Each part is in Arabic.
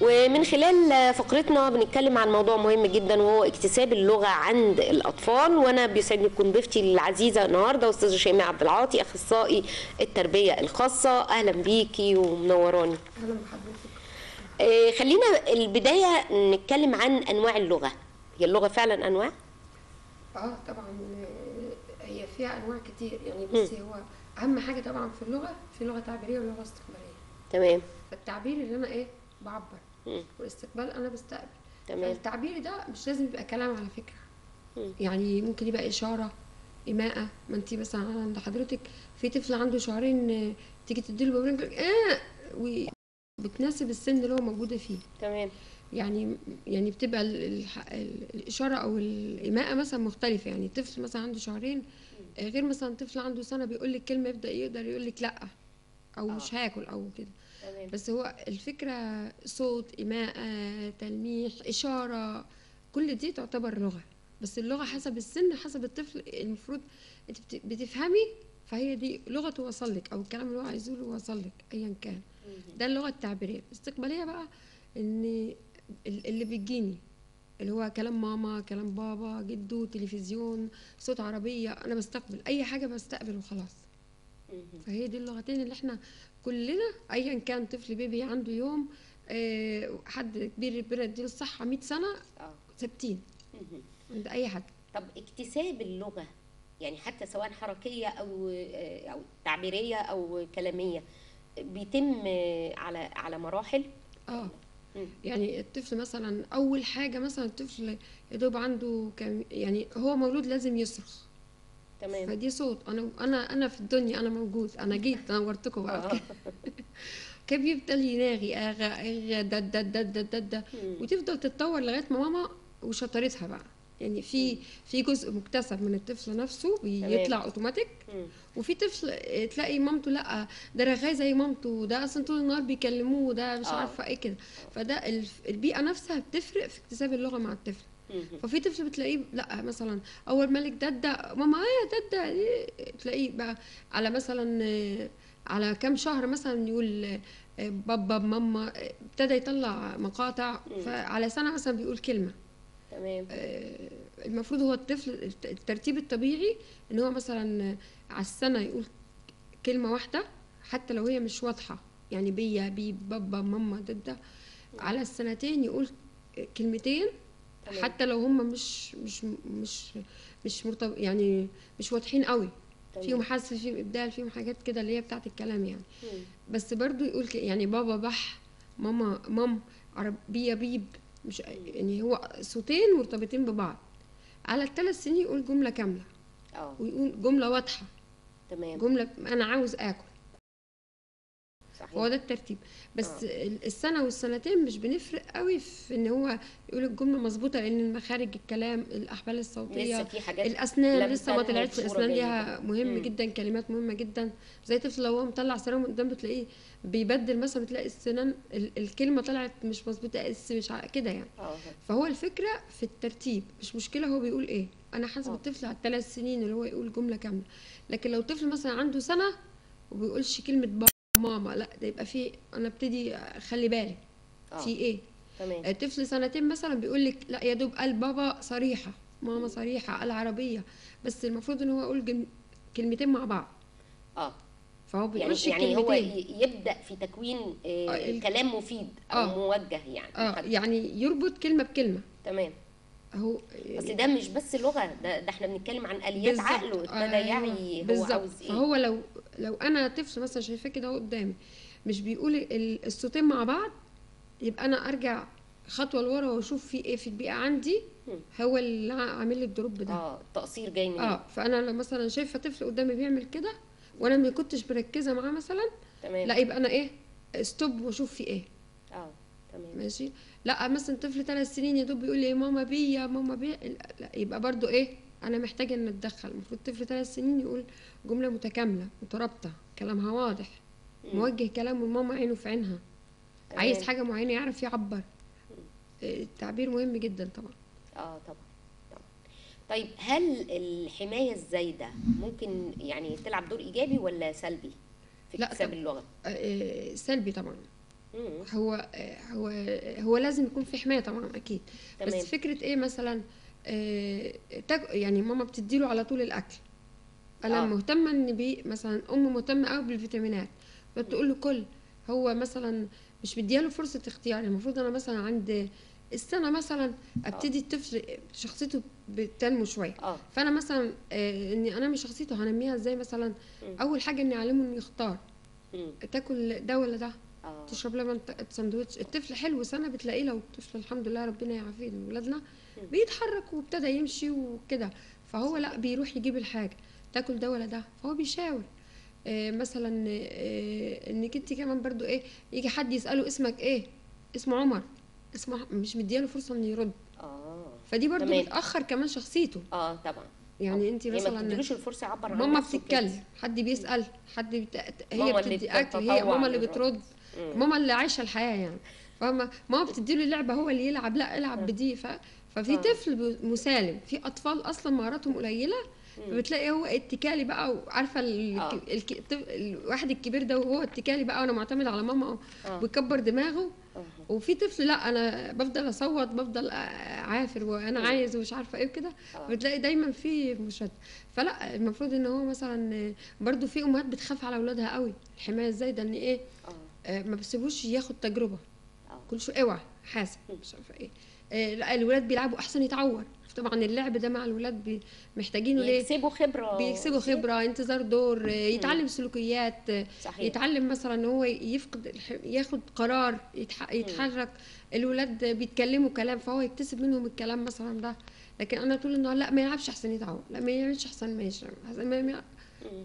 ومن خلال فقرتنا بنتكلم عن موضوع مهم جدا وهو اكتساب اللغة عند الأطفال. وأنا بيسعدني تكون ضيفتي العزيزة النهارده أستاذة شيماء عبد العاطي أخصائي التربية الخاصة. أهلا بيكي ومنوراني. أهلا بحضرتك. آه، خلينا البداية نتكلم عن أنواع اللغة. هي اللغة فعلا أنواع؟ آه طبعا آه، هي فيها أنواع كتير. يعني بصي هو أهم حاجة طبعا في اللغة في لغه تعبيرية ولغة استقباليه تمام. فالتعبير اللي أنا إيه بعبر. مم. والاستقبال أنا بستقبل. تمام. التعبير ده مش لازم يبقى كلام على فكرة. مم. يعني ممكن يبقى إشارة ايماءه ما انت مثلا عند حضرتك في طفل عنده شعرين تيجي تديله بابرين لك آه! وبتناسب السن اللي هو موجودة فيه. تمام. يعني يعني بتبقى ال- الح- ال- الإشارة أو الإيماءة مثلا مختلفة. يعني طفل مثلا عنده شهرين آه، غير مثلا طفل عنده سنة بيقول لك كلمة يبدأ يقدر يقول لك لأ أو مش هاكل أو كده. بس هو الفكرة صوت إيماءة تلميح إشارة كل دي تعتبر لغة. بس اللغة حسب السن حسب الطفل المفروض أنت بت- بتفهمي فهي دي لغة توصل لك أو الكلام اللي هو عايزه له يوصل لك أيا كان. ده اللغة التعبيرية. الاستقبالية بقى ال- اللي بيجيني اللي هو كلام ماما كلام بابا جدو تلفزيون صوت عربية أنا بستقبل. أي حاجة بستقبل وخلاص. فهي دي اللغتين اللي إحنا كلنا ايا كان طفل بيبي عنده يوم آه، حد كبير ربنا يديله الصحة 100 سنة ثابتين مهم. عند أي حد. طب اكتساب اللغة يعني حتى سواء حركية أو آه، أو تعبيرية أو كلامية بيتم آه، على على مراحل؟ آه. يعني الطفل مثلا أول حاجة مثلا الطفل يا دوب عنده كم يعني هو مولود لازم يصرخ. تمام. فدي صوت. أنا أنا أنا في الدنيا أنا موجود. أنا جيت نورتكم. بقى آه. كان بيفضل يناغي اغا اغا دد دد دد دد دد مم. وتفضل تتطور لغاية ما ماما وشطرتها بقى. يعني في في جزء مكتسب من الطفل نفسه بيطلع اوتوماتيك. وفي طفل تلاقي مامته لا ده رغاي زي مامته ده أصلا طول النهار بيكلموه ده مش آه. عارفة إيه كده. فده البيئة نفسها بتفرق في اكتساب اللغة مع الطفل. ففي طفل بتلاقيه لا مثلا أول مالك دده ماما إيه دده إيه؟ تلاقيه بقى على مثلا آه، على كام شهر مثلا يقول آه، بابا ماما آه، ابتدى يطلع مقاطع فعلى سنة مثلا بيقول كلمة. تمام. آه، المفروض هو الطفل الت- الترتيب الطبيعي إن هو مثلا على السنة يقول كلمة واحدة حتى لو هي مش واضحة. يعني بيا بي بابا ماما دده على السنتين يقول كلمتين تمام. حتى لو هم مش مش مش مش مرتب يعني مش واضحين قوي. تمام. فيهم حس فيهم ابدال فيهم حاجات كده اللي هي بتاعت الكلام يعني. مم. بس برضو يقول يعني بابا بح ماما مام عربية بيب مش يعني هو صوتين مرتبطين ببعض. على الثلاث سنين يقول جملة كاملة. آه. ويقول جملة واضحة. تمام. جملة أنا عاوز صحيح هو ده الترتيب. بس ال- السنة والسنتين مش بنفرق قوي في إن هو يقول الجملة مظبوطة لأن مخارج الكلام الأحبال الصوتية لسه في حاجات الأسنان لسه ما طلعتش. الأسنان. ليها مهم مم. جدا كلمات مهمة جدا. زي طفل لو هو مطلع سنان قدام بتلاقيه بيبدل مثلا بتلاقي السنان ال- الكلمة طلعت مش مظبوطة اس مش كده يعني. آه. فهو الفكرة في الترتيب مش مشكلة هو بيقول إيه. أنا حاسب آه. الطفل على الثلاث سنين اللي هو يقول جملة كاملة. لكن لو طفل مثلا عنده سنة وبيقولش كلمة ماما لا ده يبقى في أنا أبتدي أخلي بالي. آه في إيه؟ تمام. الطفل سنتين مثلا بيقول لك لا يا دوب قال بابا صريحة ماما صريحة قال عربية بس المفروض إن هو يقول جم... كلمتين مع بعض. آه. فهو يعني بيقولش يعني هو يبدأ في تكوين آه آه، ال- كلام مفيد أو آه. موجه يعني لحد. يعني يربط كلمة بكلمة. تمام. اهو اصل ده مش بس لغة ده, ده إحنا بنتكلم عن آليات. عقله ابتدى أيوة، يعي هو. عاوز إيه فهو لو لو أنا طفل مثلا شايفاه كده اهو قدامي مش بيقول ال- الصوتين مع بعض يبقى أنا أرجع خطوة لورا وأشوف في إيه في البيئة عندي. هو اللي عامل لي ال drop ده آه التقصير جاي من آه فأنا لو مثلا شايفة طفل قدامي بيعمل كده وأنا ما كنتش مركزة معاه مثلا تمام لا يبقى أنا إيه stop وأشوف في إيه تمام. ماشي؟ لا مثلا طفل ثلاث سنين يا دوب بيقول لي ماما بي يا ماما بي لا يبقى برضو إيه؟ أنا محتاجة إن أتدخل. المفروض طفل ثلاث سنين يقول جملة متكاملة مترابطة كلامها واضح موجه كلامه لماما عينه في عينها. تمام. عايز حاجة معينة يعرف يعبر. آه، التعبير مهم جدا طبعا. آه طبعا طيب هل الحماية الزايدة ممكن يعني تلعب دور إيجابي ولا سلبي في اكتساب طبعا. اللغة؟ آه، سلبي طبعا. مم. هو هو هو لازم يكون في حماية طبعا أكيد. تمام. بس فكرة إيه مثلا آه، يعني ماما بتديله على طول الأكل. أنا آه. آه. مهتمة إن بي مثلا ام مهتمة قوي بالفيتامينات. بتقول له كل هو مثلا مش مدياله فرصة اختيار. المفروض أنا مثلا عند السنة مثلا أبتدي الطفل شخصيته بتنمو شوية. آه. فأنا مثلا آه، إني أنمي شخصيته هنميها إزاي مثلا؟ أول حاجة إني أعلمه إنه يختار. تاكل ده ولا ده؟ آه. تشرب لبن سندوتش الطفل حلو سنة بتلاقيه لو الطفل الحمد لله ربنا يعافيه من ولادنا بيتحرك وابتدى يمشي وكده. فهو لا بيروح يجيب الحاجة. تاكل ده ولا ده. فهو بيشاور. آه مثلا آه إنك انت كمان برضو إيه يجي حد يسأله اسمك إيه؟ اسمه عمر. اسمه مش مدياله فرصة إنه يرد. آه. فدي برضو. بتأخر كمان شخصيته. آه طبعا. يعني انت ما مثلا بتديلوش الفرصة يعبر عن ماما. بتتكلم حد بيسأل حد بت... هي بتدي أكل هي ماما اللي. بترد. ماما اللي عايشة الحياة يعني فاهمة ماما بتديله اللعبه هو اللي يلعب لا العب بدي ف... ففي. طفل مسالم في أطفال أصلا مهاراتهم قليلة فبتلاقي هو اتكالي بقى وعارفه. آه. الك... الواحد الكبير ده وهو اتكالي بقى وأنا معتمد على ماما آه. ويكبر دماغه. آه. وفي طفل لأ أنا بفضل أصوت بفضل عافر وأنا عايز ومش عارفة إيه وكده. آه. بتلاقي دايما في مشاده فلأ المفروض إن هو مثلا برضو في أمهات بتخاف على أولادها قوي. الحماية الزايده إن إيه؟ آه، ما بيسيبوش ياخد تجربة. كل شوية أوعى حاسب مش عارفة إيه. آه، لا الولاد بيلعبوا أحسن يتعور. طبعا اللعب ده مع الولاد محتاجينه ليه؟ يكسبوا خبرة. بيكسبوا خبرة انتظار دور آه، يتعلم سلوكيات آه، صحيح. يتعلم مثلا إن هو يفقد ياخد قرار يتح- يتحرك. الولاد بيتكلموا كلام فهو يكتسب منهم الكلام مثلا ده. لكن أنا طول النهار لا ما يلعبش أحسن يتعود لا ما يعملش أحسن ما يشرب أحسن ما.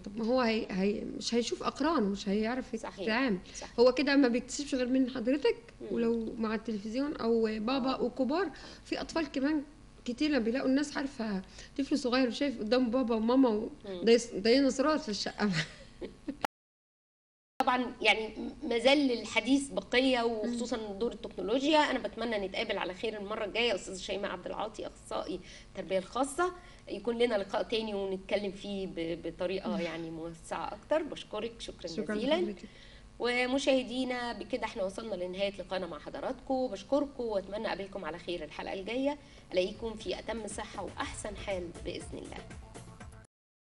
طب ما هو هي... هي... مش هيشوف أقرانه مش هيعرف. يتعامل. هو كده ما بيكتسبش غير من حضرتك ولو مع التلفزيون أو بابا وكبار. في أطفال كمان كتير لما بيلاقوا الناس عارفة طفل صغير شايف قدام بابا وماما و... ده يس- ده ينصرات في الشقة. طبعا يعني ما زال الحديث بقية وخصوصا دور التكنولوجيا. أنا بتمنى نتقابل على خير المرة الجاية أستاذ شيماء عبد العاطي أخصائي التربية الخاصة. يكون لنا لقاء تاني ونتكلم فيه بطريقة يعني موسعة أكتر. بشكرك. شكرا, شكرا جزيلا. ومشاهدينا بكده إحنا وصلنا لنهاية لقائنا مع حضراتكم. بشكركم وأتمنى أقابلكم على خير الحلقة الجاية. ألاقيكم في أتم صحة وأحسن حال بإذن الله.